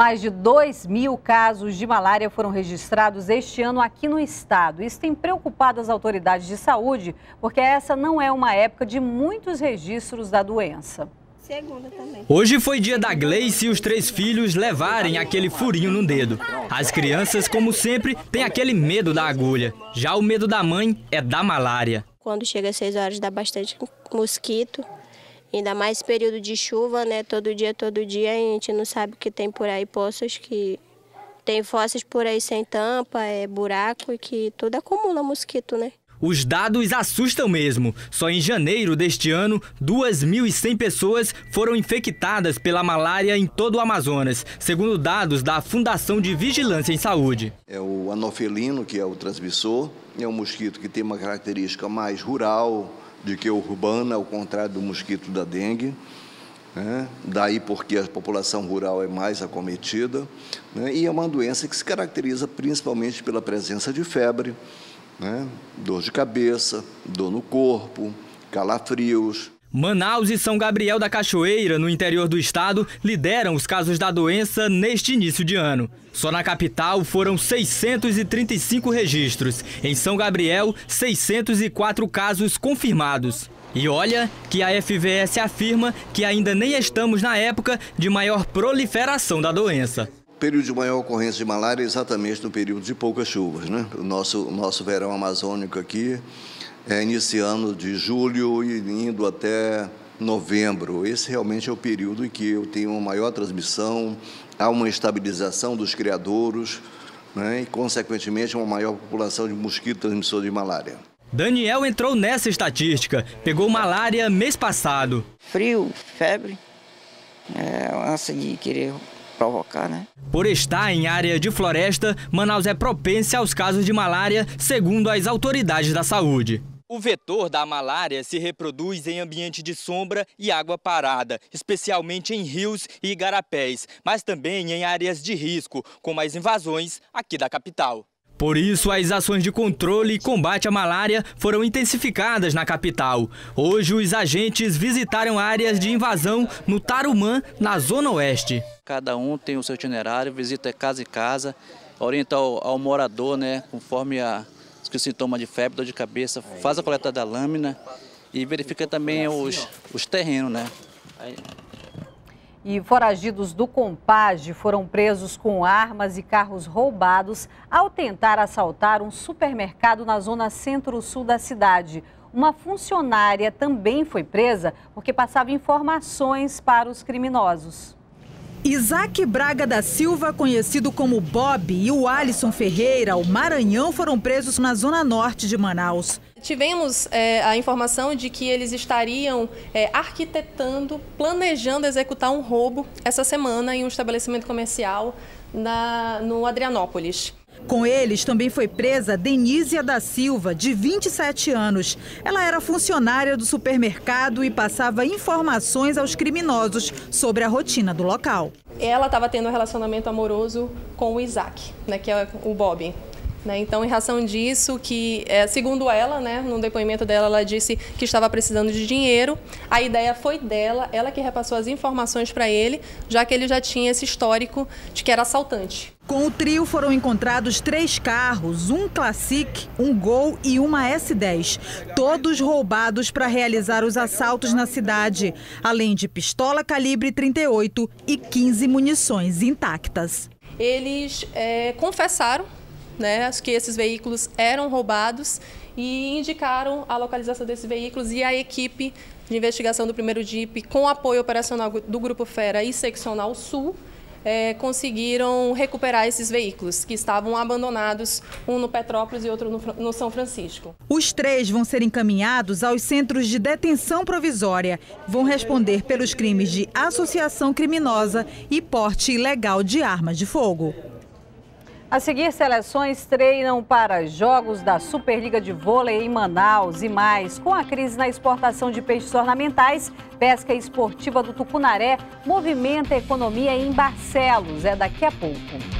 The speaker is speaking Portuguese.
Mais de 2 mil casos de malária foram registrados este ano aqui no estado. Isso tem preocupado as autoridades de saúde, porque essa não é uma época de muitos registros da doença. Hoje foi dia da Gleice e os três filhos levarem aquele furinho no dedo. As crianças, como sempre, têm aquele medo da agulha. Já o medo da mãe é da malária. Quando chega às 6 horas dá bastante mosquito. Ainda mais período de chuva, né? Todo dia, todo dia, a gente não sabe o que tem por aí, poços que tem fossas por aí sem tampa, é buraco e que tudo acumula mosquito, né? Os dados assustam mesmo. Só em janeiro deste ano, 2.100 pessoas foram infectadas pela malária em todo o Amazonas, segundo dados da Fundação de Vigilância em Saúde. É o anofelino, que é o transmissor, é um mosquito que tem uma característica mais rural, de que urbana, ao contrário do mosquito da dengue. Né? Daí porque a população rural é mais acometida. Né? E é uma doença que se caracteriza principalmente pela presença de febre, né? dor de cabeça, dor no corpo, calafrios. Manaus e São Gabriel da Cachoeira, no interior do estado, lideram os casos da doença neste início de ano. Só na capital foram 635 registros. Em São Gabriel, 604 casos confirmados. E olha que a FVS afirma que ainda nem estamos na época de maior proliferação da doença. O período de maior ocorrência de malária é exatamente no período de poucas chuvas. Né? O nosso, nosso verão amazônico aqui é, iniciando de julho e indo até novembro. Esse realmente é o período em que eu tenho uma maior transmissão, há uma estabilização dos criadouros né, e, consequentemente, uma maior população de mosquito transmissor de malária. Daniel entrou nessa estatística. Pegou malária mês passado. Frio, febre, é, ânsia de querer provocar, né? Por estar em área de floresta, Manaus é propensa aos casos de malária, segundo as autoridades da saúde. O vetor da malária se reproduz em ambiente de sombra e água parada, especialmente em rios e igarapés, mas também em áreas de risco, como as invasões aqui da capital. Por isso, as ações de controle e combate à malária foram intensificadas na capital. Hoje, os agentes visitaram áreas de invasão no Tarumã, na Zona Oeste. Cada um tem o seu itinerário, visita casa em casa, orienta ao, ao morador, né, conforme a que o sintoma de febre, dor de cabeça, faz a coleta da lâmina e verifica também os, os terrenos, né? Aí... E foragidos do Compage foram presos com armas e carros roubados ao tentar assaltar um supermercado na zona centro-sul da cidade. Uma funcionária também foi presa porque passava informações para os criminosos. Isaac Braga da Silva, conhecido como Bob, e o Alisson Ferreira, o Maranhão, foram presos na zona norte de Manaus. Tivemos é, a informação de que eles estariam é, arquitetando, planejando executar um roubo essa semana em um estabelecimento comercial na, no Adrianópolis. Com eles também foi presa Denísia da Silva, de 27 anos. Ela era funcionária do supermercado e passava informações aos criminosos sobre a rotina do local. Ela estava tendo um relacionamento amoroso com o Isaac, né, que é o Bob. Né? Então, em razão disso, que é, segundo ela, né, no depoimento dela, ela disse que estava precisando de dinheiro. A ideia foi dela, ela que repassou as informações para ele, já que ele já tinha esse histórico de que era assaltante. Com o trio foram encontrados três carros, um Classic, um Gol e uma S10, todos roubados para realizar os assaltos na cidade, além de pistola calibre 38 e 15 munições intactas. Eles é, confessaram né, que esses veículos eram roubados e indicaram a localização desses veículos e a equipe de investigação do primeiro DIP, com apoio operacional do Grupo Fera e Seccional Sul, é, conseguiram recuperar esses veículos que estavam abandonados, um no Petrópolis e outro no, no, São Francisco. Os três vão ser encaminhados aos centros de detenção provisória. Vão responder pelos crimes de associação criminosa e porte ilegal de armas de fogo. A seguir, seleções treinam para jogos da Superliga de Vôlei em Manaus e mais. Com a crise na exportação de peixes ornamentais, pesca esportiva do Tucunaré movimenta a economia em Barcelos. É daqui a pouco.